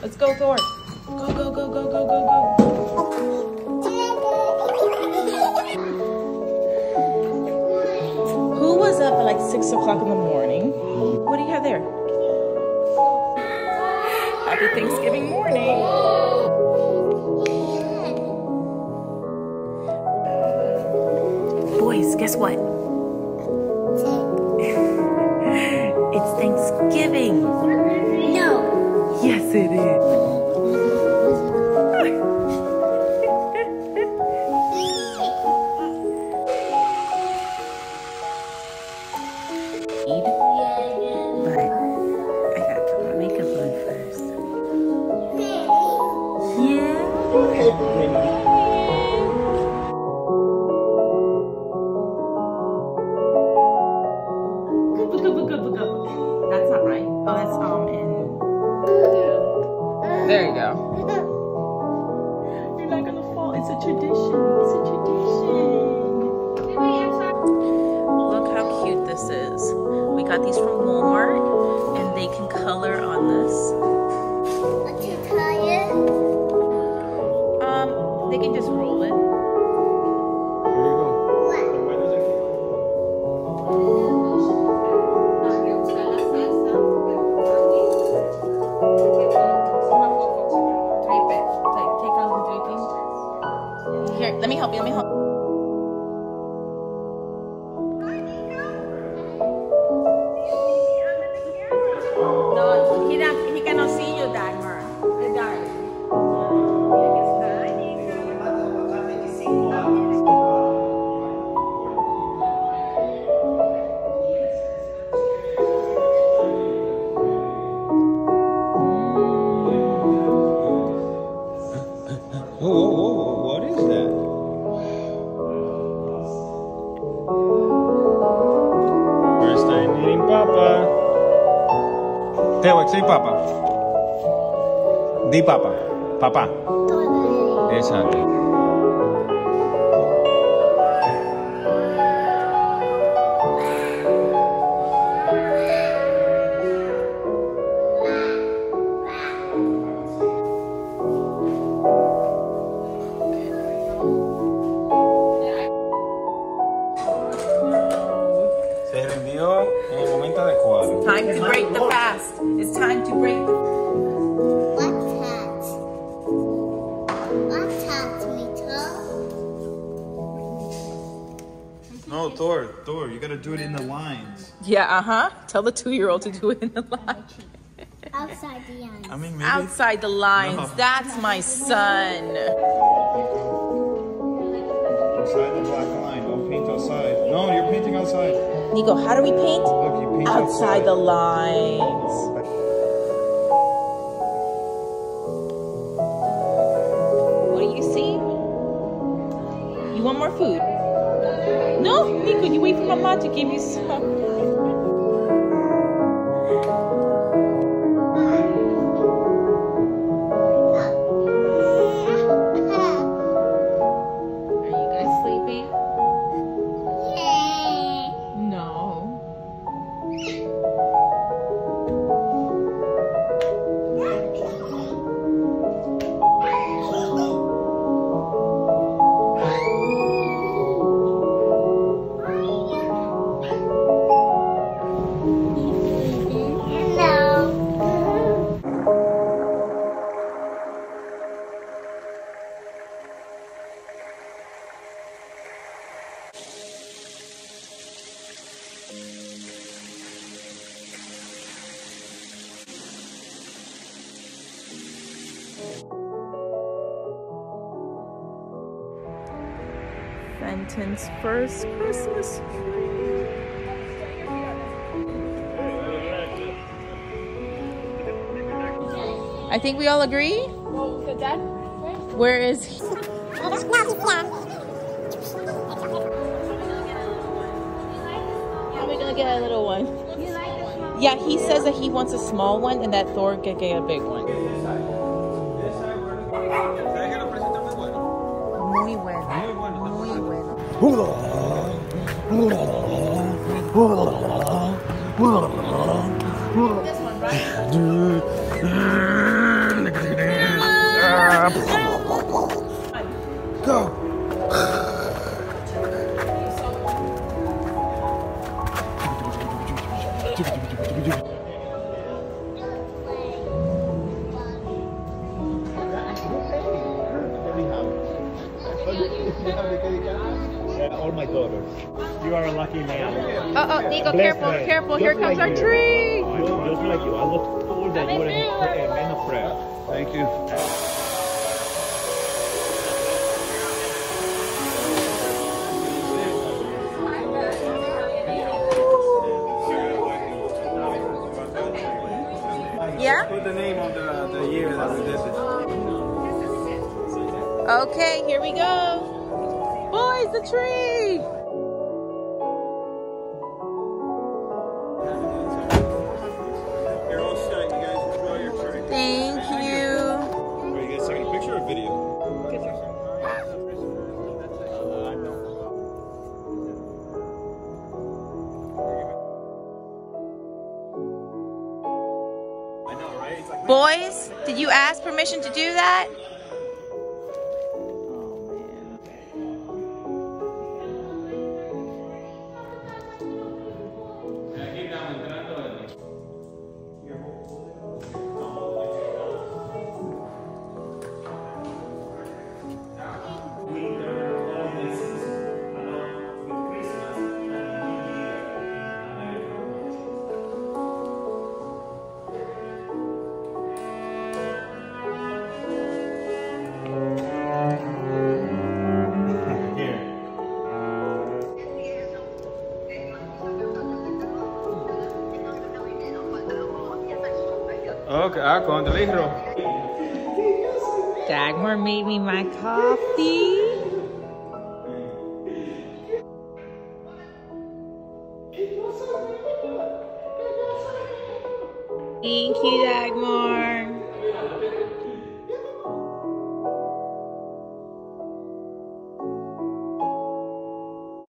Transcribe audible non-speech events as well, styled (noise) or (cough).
Let's go, Thor. Go, go, go, go, go, go, go. Who was up at like six o'clock in the morning? What do you have there? Happy Thanksgiving morning. Boys, guess what? it's (laughs) Thanksgiving. First. Yeah. That's not right. Oh, that's um in. There you go. (laughs) You're not gonna fall. It's a tradition. It's a tradition. Look how cute this is. We got these from Ewa, papa. Papa. Exacto. Thor, Thor, you gotta do it in the lines. Yeah, uh huh. Tell the two year old to do it in the lines. Outside the eye. I mean, maybe. Outside the lines. No. That's my son. Inside the black line. Don't paint outside. No, you're painting outside. Nico, how do we paint? Look, you paint Outside the lines. What do you see? You want more food? Mama to give you some. Fenton's first Christmas tree. I think we all agree. Where is he? How are we gonna get a little one? Yeah, he says that he wants a small one and that Thor can get a big one. Muy bueno. Muy bueno. (laughs) All my daughters. You are a lucky man. Oh, oh, Nico, Blessed careful, man. careful. Here comes like our you. tree. Just like you. I look forward that you are a man of prayer. Thank you. Okay, here we go. Boys, the tree. You're all set. You guys enjoy your tree. Thank you. Are you guys taking a picture or video? I know, right? It's like Boys, did you ask permission to do that? Okay, ah, con peligro. Dagmar made me my coffee. Thank you, Dagmar.